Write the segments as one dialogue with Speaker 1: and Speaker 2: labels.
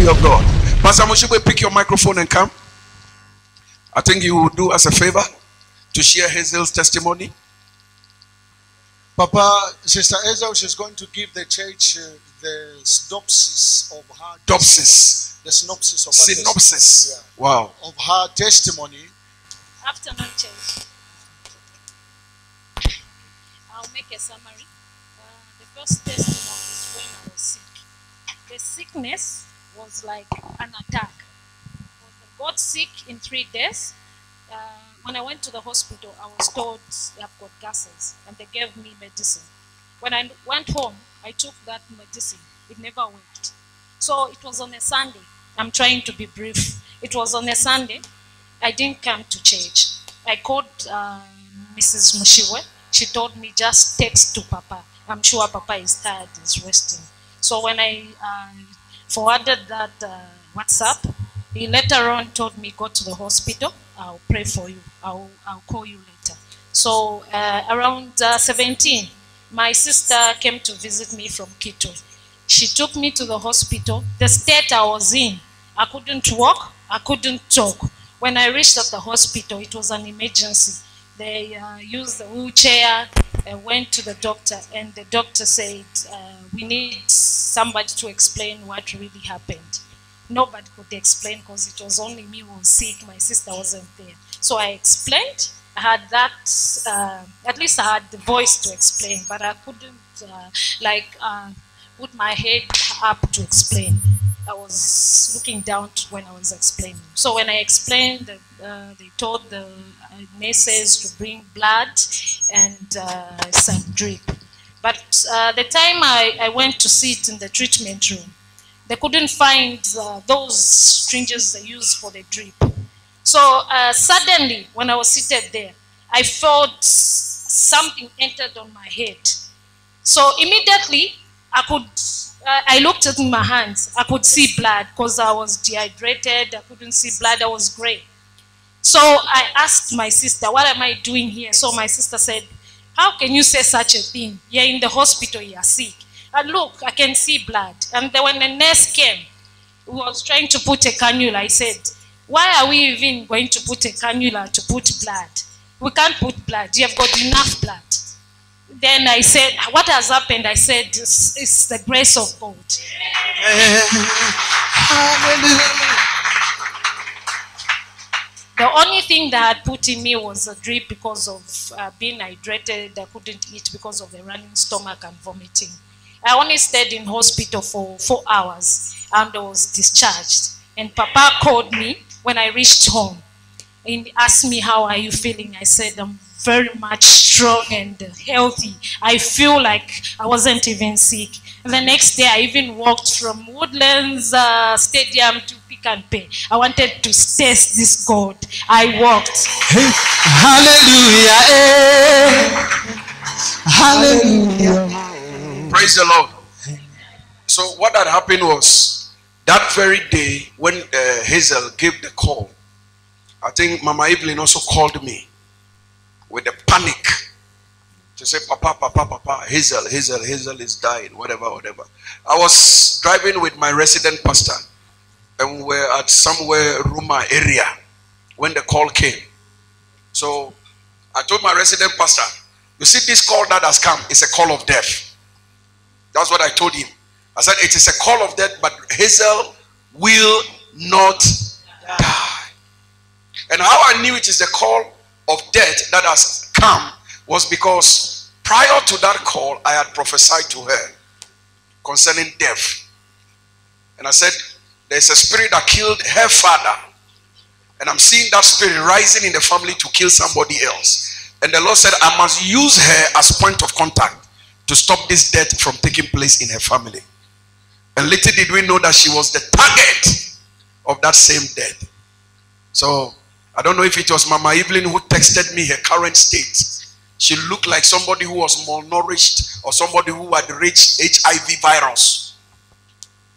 Speaker 1: glory of God. Pastor Moshibe, pick your microphone and come. I think you will do us a favor to share Hazel's testimony.
Speaker 2: Papa, Sister Hazel, she's going to give the church uh, the synopsis of her
Speaker 1: Dopsis.
Speaker 2: the synopsis of her
Speaker 1: Synopsis. Wow.
Speaker 2: of her testimony.
Speaker 3: Afternoon, church. I'll make a summary. Uh, the first testimony is when I was sick. The sickness was like an attack. I got sick in three days. Uh, when I went to the hospital, I was told I've got gases, and they gave me medicine. When I went home, I took that medicine. It never worked. So it was on a Sunday. I'm trying to be brief. It was on a Sunday. I didn't come to church. I called uh, Mrs. Mushiwe. She told me just text to Papa. I'm sure Papa is tired, is resting. So when I uh, forwarded that uh, WhatsApp, he later on told me go to the hospital. I'll pray for you. I'll, I'll call you later. So uh, around uh, 17, my sister came to visit me from Kitwe. She took me to the hospital. The state I was in, I couldn't walk, I couldn't talk. When I reached at the hospital, it was an emergency. They uh, used the wheelchair, and went to the doctor, and the doctor said, uh, We need somebody to explain what really happened. Nobody could explain because it was only me who was sick, my sister wasn't there. So I explained. I had that, uh, at least I had the voice to explain, but I couldn't, uh, like, uh, put my head up to explain. I was looking down when I was explaining. So when I explained, uh, they told the uh, nurses to bring blood and uh, some drip. But uh, the time I, I went to sit in the treatment room, they couldn't find uh, those syringes they use for the drip. So uh, suddenly, when I was seated there, I felt something entered on my head. So immediately, I could, I looked at my hands. I could see blood because I was dehydrated. I couldn't see blood. I was gray. So I asked my sister, what am I doing here? So my sister said, how can you say such a thing? You're in the hospital, you're sick. And look, I can see blood. And then when the nurse came, who was trying to put a cannula, I said, why are we even going to put a cannula to put blood? We can't put blood. You have got enough blood. Then I said, what has happened? I said, it's, it's the grace of God. The only thing that had put in me was a drip because of uh, being hydrated. I couldn't eat because of the running stomach and vomiting. I only stayed in hospital for four hours and I was discharged. And Papa called me when I reached home and asked me, How are you feeling? I said, I'm very much strong and healthy. I feel like I wasn't even sick. And the next day, I even walked from Woodlands uh, Stadium to Pick and Pay. I wanted to test this God. I walked.
Speaker 4: Hallelujah. Eh. Hallelujah.
Speaker 1: Praise the Lord. So what had happened was that very day when uh, Hazel gave the call, I think Mama Evelyn also called me with a panic to say, Papa, Papa, Papa, Hazel, Hazel, Hazel is dying, whatever, whatever. I was driving with my resident pastor and we were at somewhere Ruma area when the call came. So I told my resident pastor, you see this call that has come is a call of death. That's what I told him. I said, it is a call of death, but Hazel will not die. And how I knew it is the call of death that has come was because prior to that call, I had prophesied to her concerning death. And I said, There's a spirit that killed her father. And I'm seeing that spirit rising in the family to kill somebody else. And the Lord said, I must use her as point of contact to stop this death from taking place in her family. And little did we know that she was the target of that same death. So I don't know if it was Mama Evelyn who texted me her current state. She looked like somebody who was malnourished or somebody who had reached HIV virus.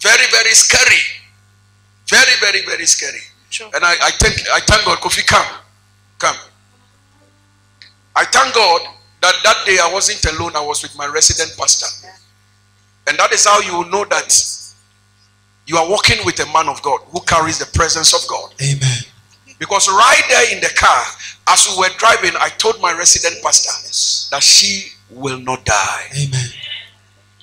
Speaker 1: Very, very scary. Very, very, very scary.
Speaker 3: Sure.
Speaker 1: And I, I thank I thank God. Kofi, come. Come. I thank God that that day I wasn't alone. I was with my resident pastor. And that is how you will know that you are walking with a man of God who carries the presence of God.
Speaker 2: Amen.
Speaker 1: Because right there in the car, as we were driving, I told my resident pastor that she will not die.
Speaker 2: Amen.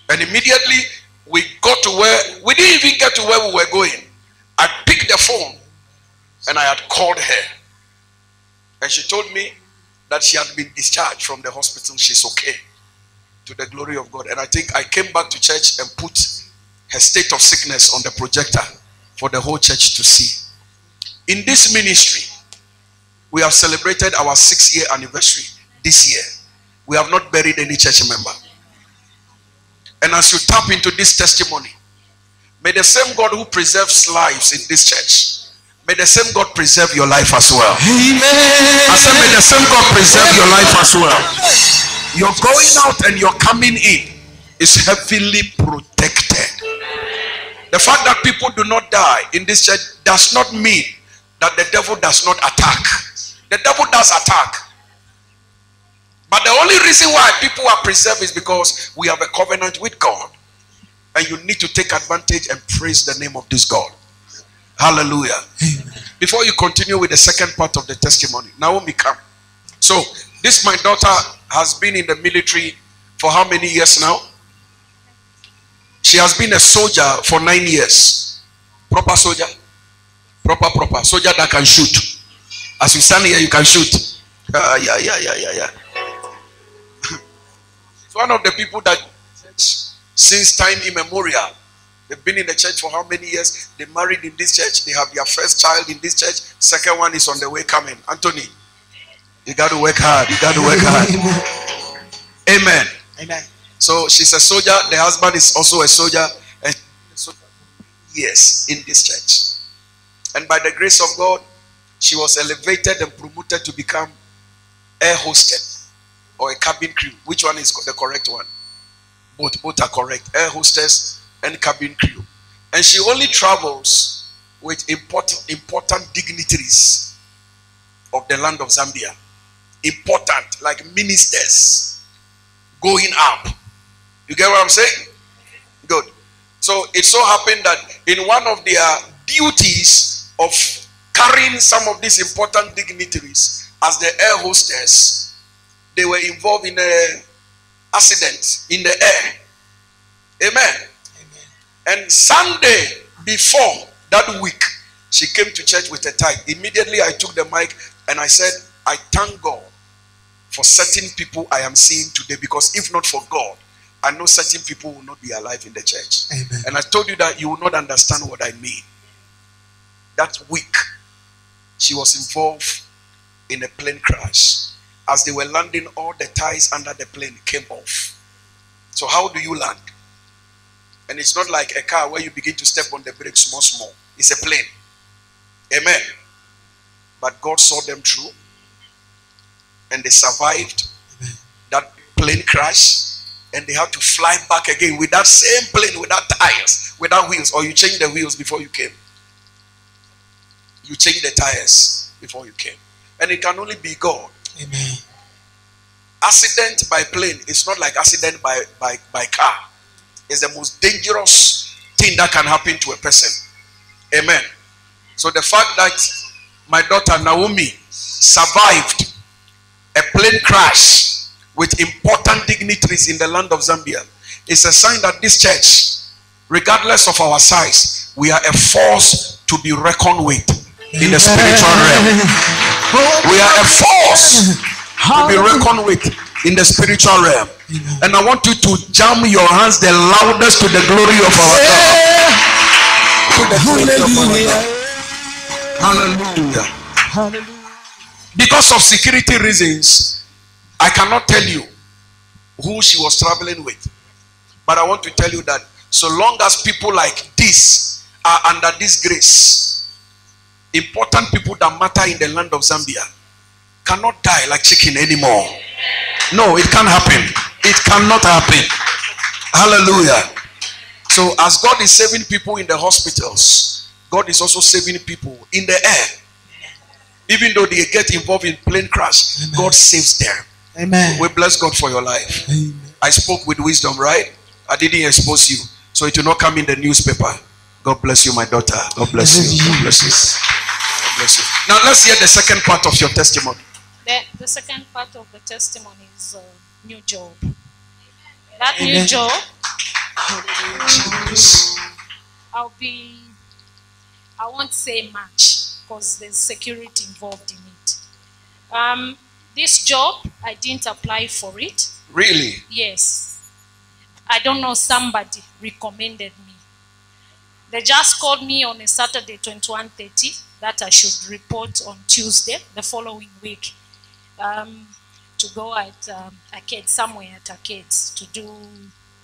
Speaker 1: And immediately we got to where we didn't even get to where we were going. I picked the phone and I had called her. And she told me that she had been discharged from the hospital. She's okay. To the glory of God. And I think I came back to church and put her state of sickness on the projector for the whole church to see. In this ministry, we have celebrated our six year anniversary this year. We have not buried any church member. And as you tap into this testimony, may the same God who preserves lives in this church, may the same God preserve your life as well.
Speaker 2: Amen.
Speaker 1: I said, may the same God preserve your life as well. Your going out and your coming in is heavily protected. The fact that people do not die in this church does not mean that the devil does not attack. The devil does attack. But the only reason why people are preserved is because we have a covenant with God. And you need to take advantage and praise the name of this God. Hallelujah. Before you continue with the second part of the testimony, Naomi come. So, this my daughter has been in the military for how many years now? She has been a soldier for nine years. Proper soldier. Proper, proper. Soldier that can shoot. As you stand here, you can shoot. Uh, yeah, yeah, yeah, yeah, yeah. it's one of the people that since time immemorial. They've been in the church for how many years? They married in this church. They have their first child in this church. Second one is on the way coming. Anthony, you got to work hard. You got to work hard. Amen.
Speaker 2: Amen.
Speaker 1: So she's a soldier. The husband is also a soldier. And yes, in this church. And by the grace of God, she was elevated and promoted to become air hostess or a cabin crew. Which one is the correct one? Both, both are correct. Air hostess and cabin crew. And she only travels with important, important dignitaries of the land of Zambia. Important, like ministers going up. You get what I'm saying? Good. So it so happened that in one of their duties of carrying some of these important dignitaries as the air hostess, they were involved in a accident in the air. Amen. And Sunday before that week, she came to church with a tie. Immediately I took the mic and I said, I thank God for certain people I am seeing today because if not for God, I know certain people will not be alive in the church.
Speaker 2: Amen.
Speaker 1: And I told you that you will not understand what I mean. That week, she was involved in a plane crash. As they were landing, all the ties under the plane came off. So, how do you land? And it's not like a car where you begin to step on the brake small, small. It's a plane. Amen. But God saw them through and they survived that plane crash and they had to fly back again with that same plane without tires, without wheels, or you change the wheels before you came. You change the tires before you came. And it can only be God.
Speaker 2: Amen.
Speaker 1: Accident by plane is not like accident by, by, by car. It's the most dangerous thing that can happen to a person. Amen. So the fact that my daughter Naomi survived a plane crash with important dignitaries in the land of Zambia is a sign that this church, regardless of our size, we are a force to be reckoned with in the spiritual realm. We are a force to be reckoned with in the spiritual realm. And I want you to jam your hands the loudest to the glory of our God. To the glory of our God. Hallelujah.
Speaker 2: Hallelujah.
Speaker 1: Because of security reasons, I cannot tell you who she was traveling with. But I want to tell you that so long as people like this are under this grace, important people that matter in the land of Zambia cannot die like chicken anymore. No, it can't happen. It cannot happen. Hallelujah. So, as God is saving people in the hospitals, God is also saving people in the air. Even though they get involved in plane crash,
Speaker 2: Amen.
Speaker 1: God saves them.
Speaker 2: Amen.
Speaker 1: We bless God for your life.
Speaker 2: Amen.
Speaker 1: I spoke with wisdom, right? I didn't expose you. So it will not come in the newspaper. God bless you, my daughter. God bless you. God bless you. God bless you. Now let's hear the second part of your testimony.
Speaker 3: The, the second part of the testimony is uh, new job. That new job, I'll be, I won't say much because there's security involved in it. Um, this job, I didn't apply for it.
Speaker 1: Really?
Speaker 3: Yes. I don't know, somebody recommended me. They just called me on a Saturday, 21.30, that I should report on Tuesday, the following week, um, to go at um, Arcade, somewhere at Arcade, to do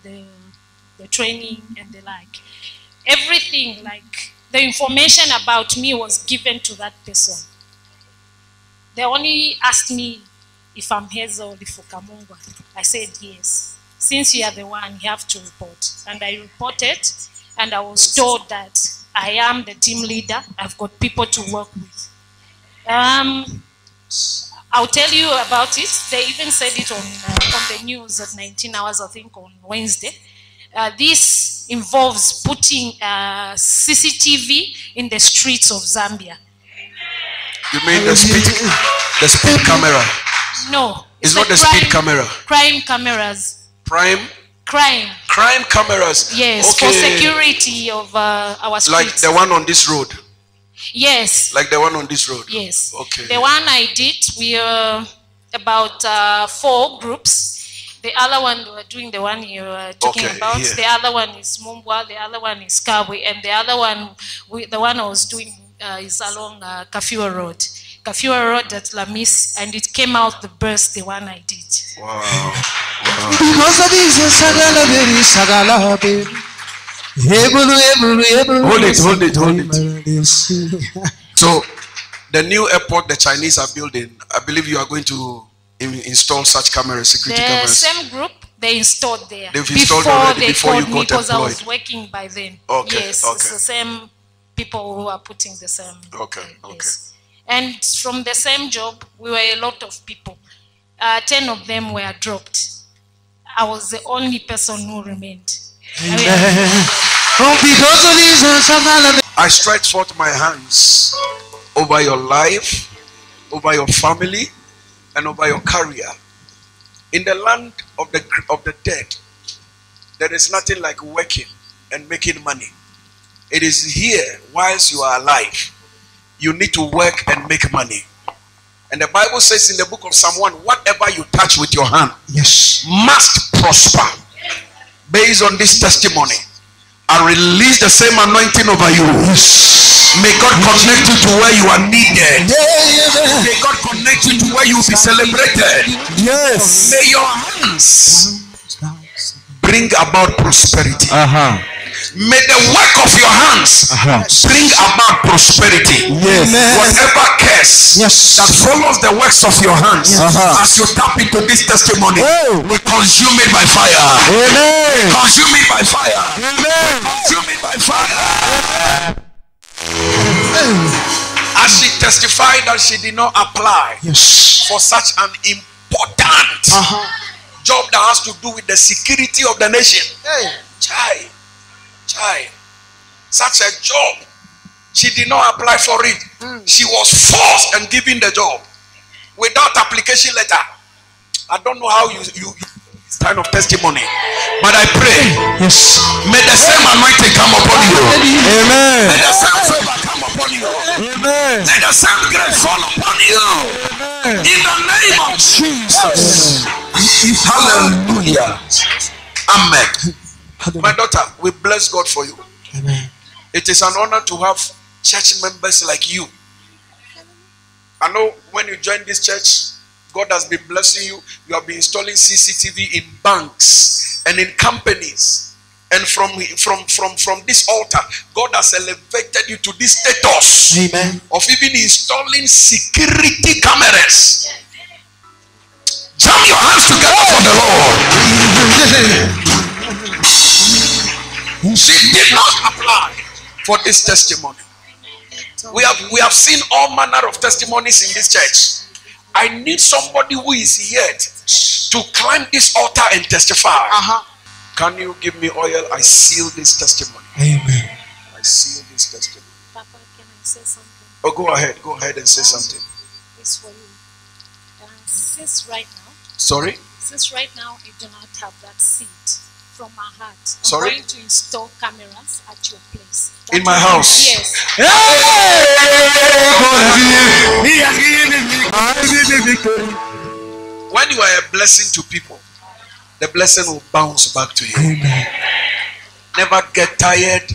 Speaker 3: the, the training and the like. Everything, like, the information about me was given to that person. They only asked me if I'm Hazel Lifukamungwa. I said yes. Since you are the one, you have to report. And I reported, and I was told that I am the team leader. I've got people to work with. Um, I'll tell you about it. They even said it on, uh, on the news at 19 hours, I think, on Wednesday. Uh, this involves putting uh, CCTV in the streets of Zambia.
Speaker 1: You mean the speed, the speed camera?
Speaker 3: No.
Speaker 1: It's
Speaker 3: it's
Speaker 1: not the speed
Speaker 3: crime-
Speaker 1: camera.
Speaker 3: Crime cameras.
Speaker 1: Prime
Speaker 3: Crime.
Speaker 1: crime cameras.
Speaker 3: Yes, for security of uh, our
Speaker 1: Like the one on this road.
Speaker 3: yes.
Speaker 1: Like the one on this road.
Speaker 3: Yes.
Speaker 1: Okay.
Speaker 3: The one I did, we are about uh, four groups. The other one we were doing the one you were talking
Speaker 1: Okay,
Speaker 3: about.
Speaker 1: here.
Speaker 3: The other one is Mumbwa. The other one is Kabwe, and the other one, we, the one I was doing, uh, is along uh, Kafue Road. Kafue Road at Lamis, and it came out the best. The one I did.
Speaker 1: Wow.
Speaker 4: Because of this, sagala baby, sagala baby. Ebulu, ebulu, ebulu.
Speaker 1: Hold it, hold it, hold it. So, the new airport the Chinese are building, I believe you are going to in- install such cameras, security
Speaker 3: The
Speaker 1: cameras.
Speaker 3: same group they installed there
Speaker 1: They've installed already before you
Speaker 3: called me because I was working by then.
Speaker 1: Okay,
Speaker 3: Yes,
Speaker 1: okay.
Speaker 3: it's the same people who are putting the same.
Speaker 1: Okay, okay.
Speaker 3: yes. And from the same job, we were a lot of people. Uh, Ten of them were dropped. I was the only person who remained. I
Speaker 4: because of this.
Speaker 1: I stretch forth my hands over your life, over your family, and over your career. In the land of the of the dead, there is nothing like working and making money. It is here whilst you are alive. You need to work and make money. And the Bible says in the book of Psalm 1 whatever you touch with your hand
Speaker 4: Yes.
Speaker 1: must prosper. Based on this testimony, I release the same anointing over you. Yes. May God connect you to where you are needed. May God connect you to where you will be celebrated.
Speaker 4: Yes.
Speaker 1: May your hands bring about prosperity.
Speaker 4: Uh huh.
Speaker 1: May the work of your hands
Speaker 4: Uh-huh.
Speaker 1: bring about prosperity.
Speaker 4: Yes.
Speaker 1: Whatever curse
Speaker 4: Yes.
Speaker 1: that follows the works of your hands,
Speaker 4: Uh-huh.
Speaker 1: as you tap into this testimony,
Speaker 4: Oh.
Speaker 1: we consume it by fire.
Speaker 4: Amen.
Speaker 1: Consume it by fire.
Speaker 4: Amen.
Speaker 1: Consume it by fire. As she testified that she did not apply
Speaker 4: Yes.
Speaker 1: for such an important
Speaker 4: Uh-huh.
Speaker 1: job that has to do with the security of the nation.
Speaker 2: Hey,
Speaker 1: Chai, chai, such a job. She did not apply for it. Mm. She was forced and given the job without application letter. I don't know how you you this kind of testimony, but I pray
Speaker 4: Yes.
Speaker 1: may the same anointing come upon you.
Speaker 4: Amen.
Speaker 1: May the same favor come upon you.
Speaker 4: Amen.
Speaker 1: May the same grace fall upon you. Amen. In the name of Jesus. Hallelujah. Amen. My daughter, we bless God for you.
Speaker 4: Amen.
Speaker 1: It is an honor to have church members like you. I know when you join this church, God has been blessing you. You have been installing CCTV in banks and in companies. And from, from, from, from this altar, God has elevated you to this status
Speaker 4: Amen.
Speaker 1: of even installing security cameras. Jam your hands together for the Lord. She did not apply for this testimony. We have we have seen all manner of testimonies in this church. I need somebody who is yet to climb this altar and testify.
Speaker 2: uh-huh.
Speaker 1: Can you give me oil? I seal this testimony.
Speaker 4: Amen.
Speaker 1: I seal this testimony.
Speaker 3: Papa, can I say something?
Speaker 1: Oh, go ahead. Go ahead and say something.
Speaker 3: It's for you. Uh, since right now,
Speaker 1: Sorry?
Speaker 3: since right now you do not have that seed from my heart, I'm
Speaker 1: Sorry?
Speaker 3: going to install cameras at your place.
Speaker 1: In my house?
Speaker 3: Yes.
Speaker 4: He has given me the victory.
Speaker 1: When you are a blessing to people, the blessing will bounce back to you.
Speaker 4: Amen.
Speaker 1: Never get tired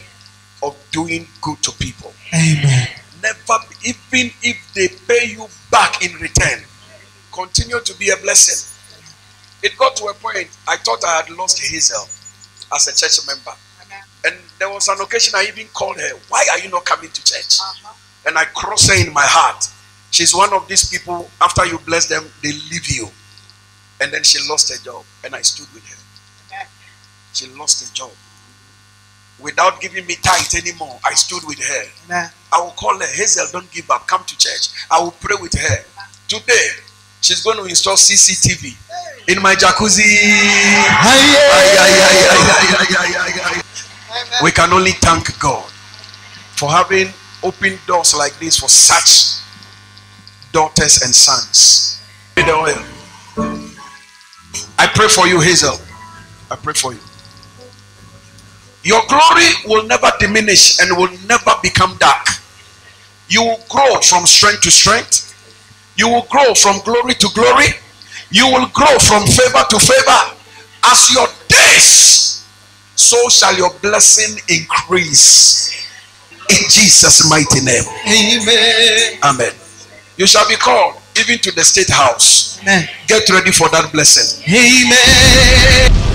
Speaker 1: of doing good to people.
Speaker 4: Amen.
Speaker 1: Never, even if they pay you back in return, continue to be a blessing. It got to a point I thought I had lost Hazel as a church member. And there was an occasion I even called her, Why are you not coming to church? And I crossed her in my heart. She's one of these people, after you bless them, they leave you. And then she lost her job. And I stood with her. She lost her job. Without giving me tithe anymore, I stood with her. I will call her, Hazel, don't give up. Come to church. I will pray with her. Today, she's going to install CCTV in my jacuzzi. We can only thank God for having opened doors like this for such daughters and sons. The oil. I pray for you, Hazel. I pray for you. Your glory will never diminish and will never become dark. You will grow from strength to strength. You will grow from glory to glory. You will grow from favor to favor. As your days, so shall your blessing increase. In Jesus' mighty name.
Speaker 4: Amen.
Speaker 1: Amen. You shall be called even to the state house.
Speaker 4: Amen.
Speaker 1: Get ready for that blessing.
Speaker 4: Amen.